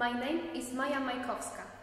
My name is Maja Majkowska.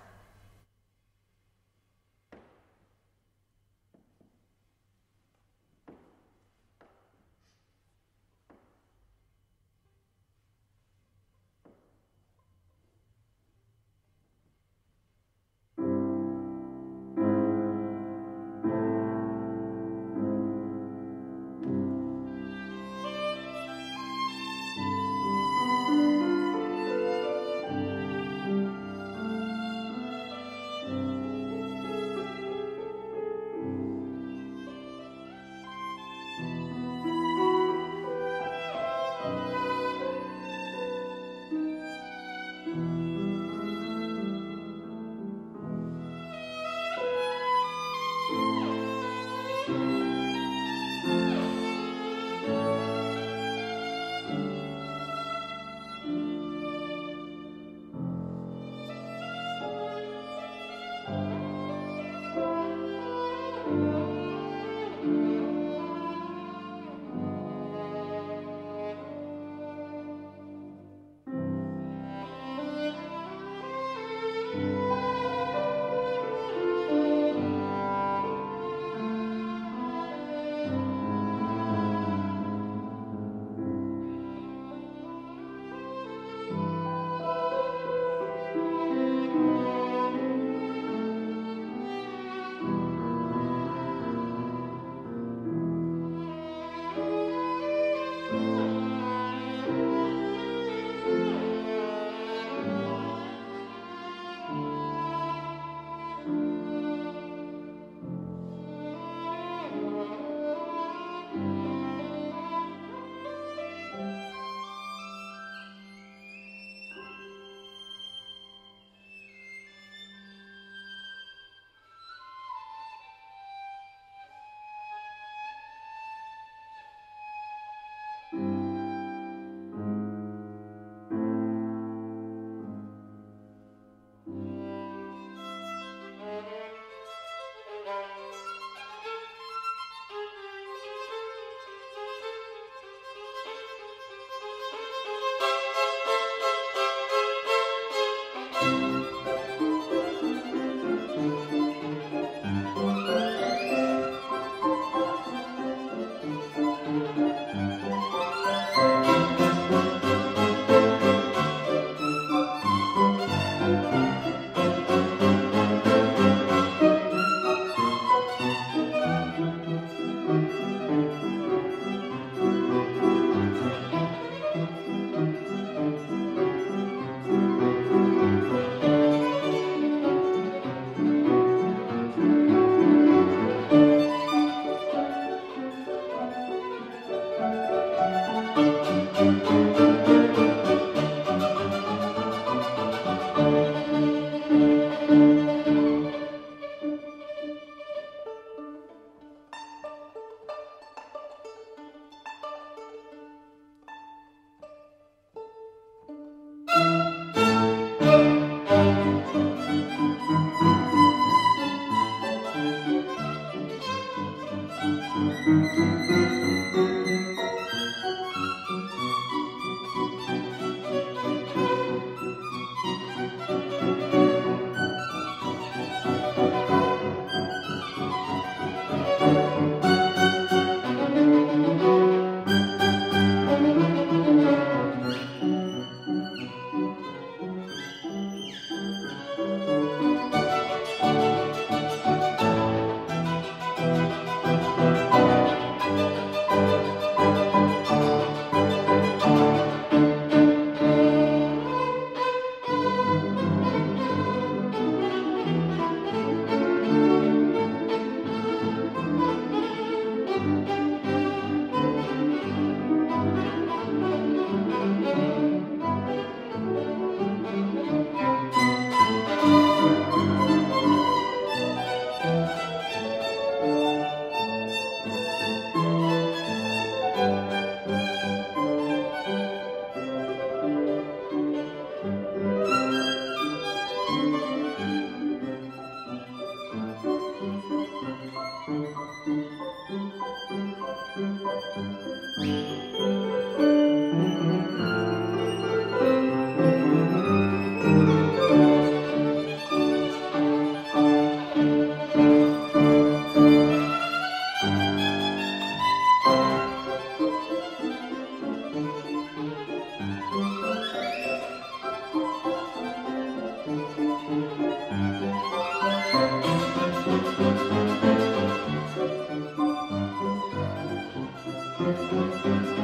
Thank you. Thank